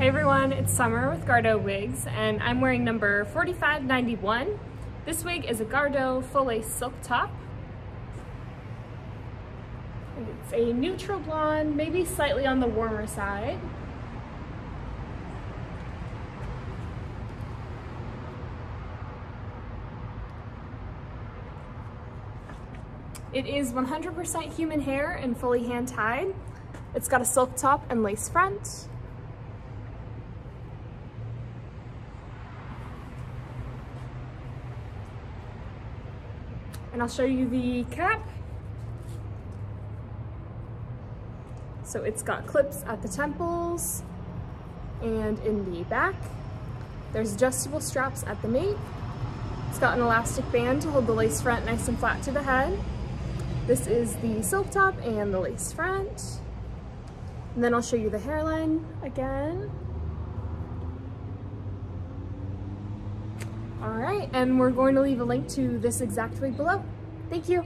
Hey everyone, it's Summer with Gardeaux Wigs and I'm wearing number 4591. This wig is a Gardeaux full lace silk top. It's a neutral blonde, maybe slightly on the warmer side. It is 100% human hair and fully hand tied. It's got a silk top and lace front. And I'll show you the cap. So it's got clips at the temples and in the back. There's adjustable straps at the nape. It's got an elastic band to hold the lace front nice and flat to the head. This is the silk top and the lace front. And then I'll show you the hairline again. All right, and we're going to leave a link to this exact wig below. Thank you.